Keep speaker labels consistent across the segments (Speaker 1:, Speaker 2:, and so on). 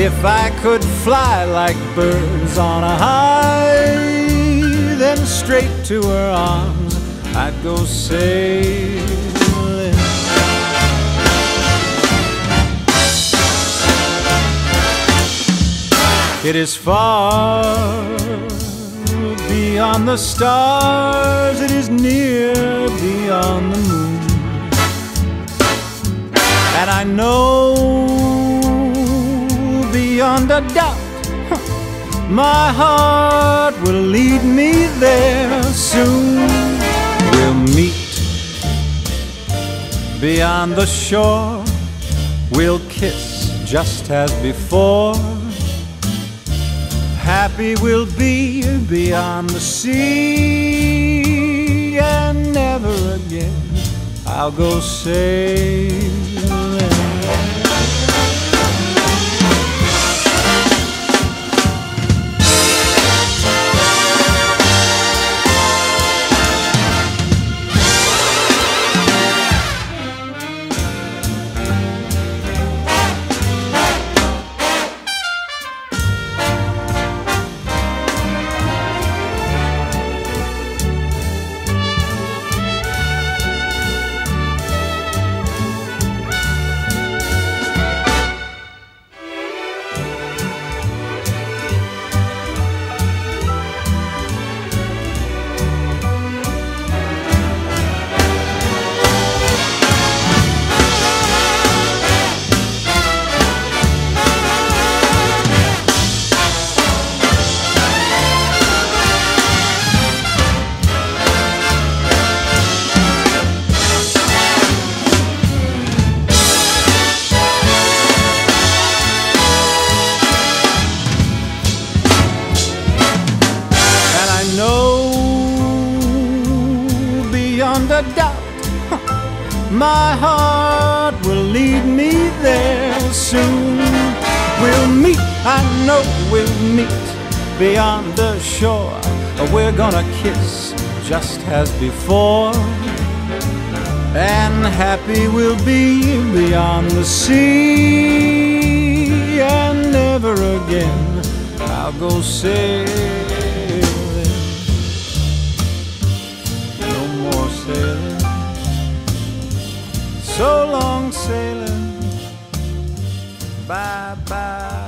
Speaker 1: If I could fly like birds on a high, then straight to her arms I'd go sailing. It is far beyond the stars, it is near beyond the moon. And I know beyond a doubt my heart will lead me there soon. We'll meet beyond the shore, we'll kiss just as before. Happy we'll be beyond the sea, and never again I'll go sailing. My heart will lead me there soon. We'll meet, I know we'll meet beyond the shore. We're gonna kiss just as before. And happy we'll be beyond the sea. And never again I'll go sailing. No more sailing. So long sailing. Bye bye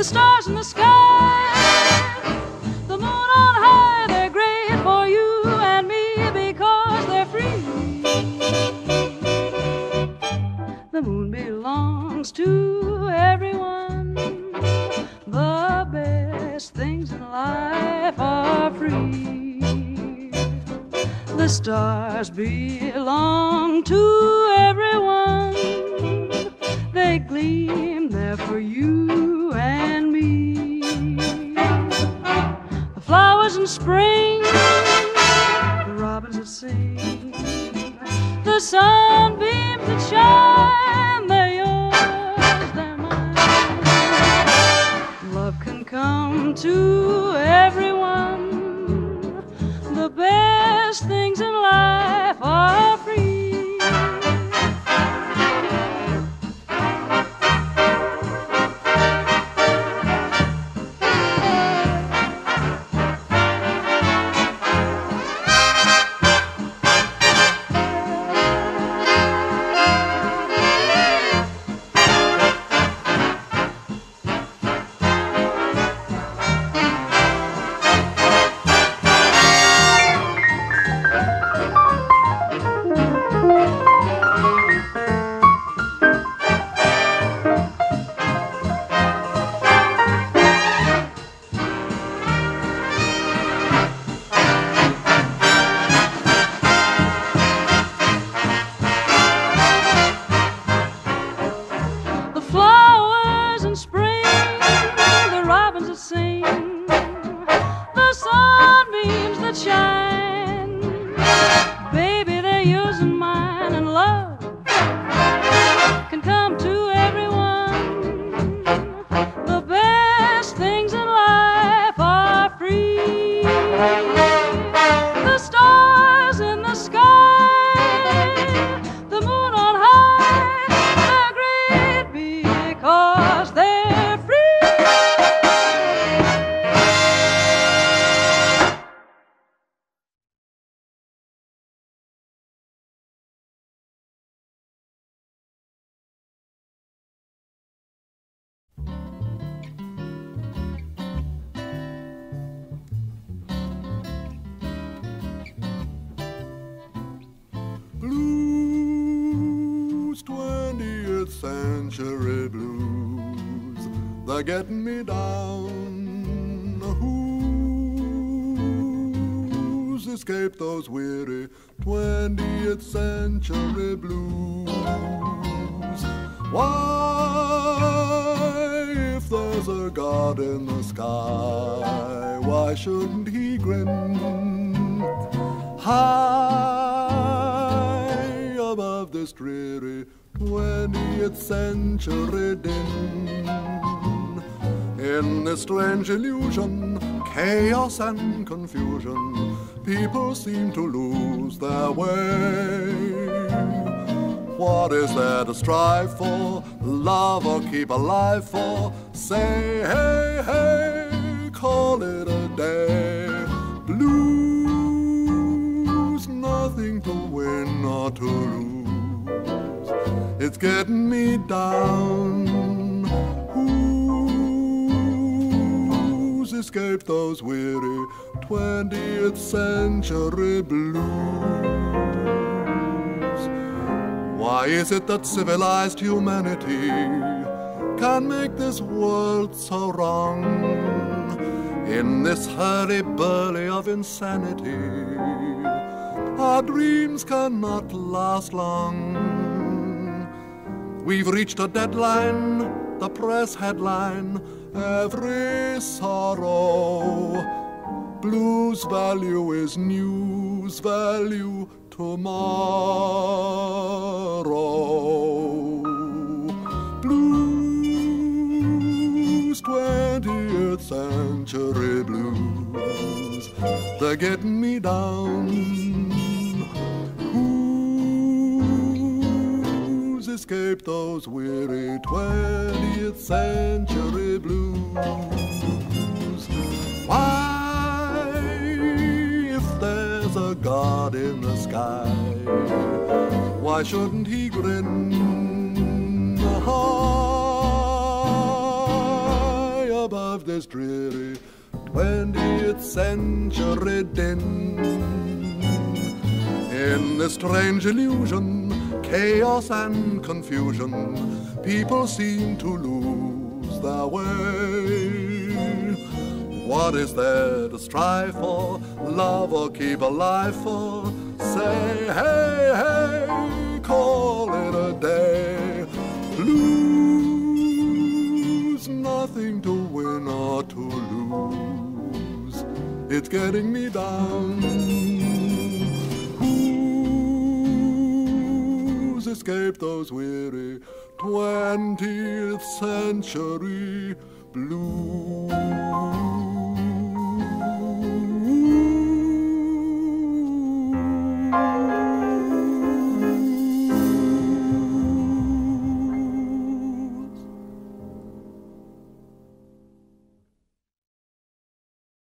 Speaker 2: the stars in the sky, the moon on high, they're great for you and me because they're free. The moon belongs to everyone. The best things in life are free. The stars belong to everyone. They gleam spring, the robins that sing, the sunbeams that shine, they're yours, they're mine. Love can come to everyone. The best things
Speaker 3: century blues, they're getting me down. Who's escaped those weary 20th century blues? Why, if there's a God in the sky, why shouldn't he grin? high above this dreary 20th century din. In this strange illusion, chaos and confusion, people seem to lose their way. What is there to strive for? Love or keep alive for? Say, hey, hey, call it a day. Blues, nothing to win or to lose. It's getting me down. Who's escaped those weary 20th century blues? Why is it that civilized humanity can make this world so wrong? In this hurly-burly of insanity, our dreams cannot last long. We've reached a deadline, the press headline, every sorrow. Blues value is news value tomorrow. Blues, 20th century blues, they're getting me down. Who's escaped those weary 20th century blues? Why, if there's a God in the sky, why shouldn't he grin high above this dreary 20th century din. In this strange illusion, chaos and confusion, people seem to lose their way. What is there to strive for, love or keep alive for? Say, hey, hey, call it a day. Lose nothing to win or to lose. It's getting me down. Who's escaped those weary 20th century blues?